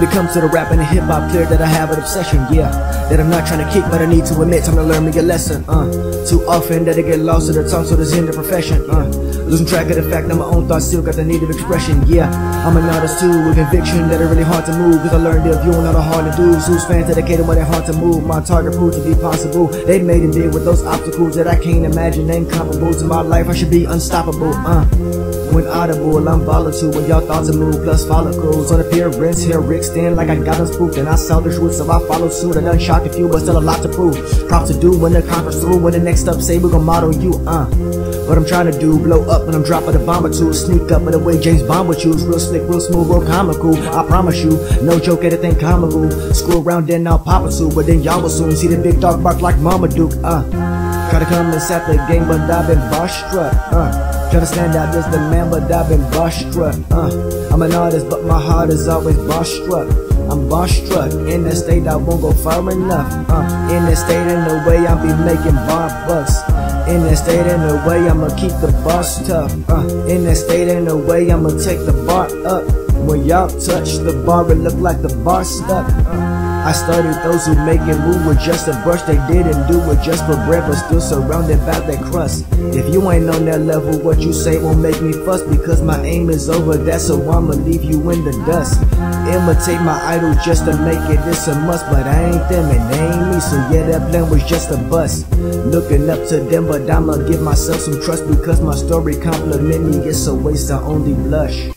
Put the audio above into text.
When it comes to the rap and the hip hop, clear that I have an obsession, yeah. That I'm not trying to kick, but I need to admit, time to learn me a lesson, uh. Too often that I get lost in the tongue, so there's in the profession, uh. Losing track of the fact that my own thoughts still got the need of expression, yeah. I'm an artist too, with conviction that are really hard to move, cause I learned that viewing all the hard to do. Who's fans dedicated when they're hard to move, my target proved to be possible. They made it big with those obstacles that I can't imagine, ain't to my life, I should be unstoppable, uh. When audible, I'm volatile when y'all thoughts move plus follicles. On appearance, here Rick stand like I got them spooked. And I sell the truth, so I follow suit. I done shocked a few, but still a lot to prove. Props to do when the conference through. When the next up say we gon' model you, uh. What I'm trying to do, blow up when I'm dropping a bomb or two. Sneak up in the way James Bond would choose. Real slick, real smooth, real comical. I promise you, no joke, anything comical. Screw around, then I'll pop a suit. But then y'all will soon see the big dog bark like Mama Duke, uh. Try to come and sap the game, but I've been bar struck, uh. Try to stand out as the man, but I've been bar struck, uh. I'm an artist, but my heart is always bar struck. I'm bar struck in the state I won't go far enough. Uh, in the state in the way I'll be making bar bucks. In the state in the way I'ma keep the boss tough. Uh, in the state in the way I'ma take the bar up. When y'all touch the bar, it look like the bar stuck. Uh, I studied those who make it move with just a brush. They didn't do it just for bread, but still surrounded by that crust. If you ain't on that level, what you say won't make me fuss because my aim is over that, so I'ma leave you in the dust. Imitate my idol just to make it, it's a must, but I ain't them and they ain't me, so yeah, that plan was just a bust. Looking up to them, but I'ma give myself some trust because my story compliment me, it's a waste, I only blush.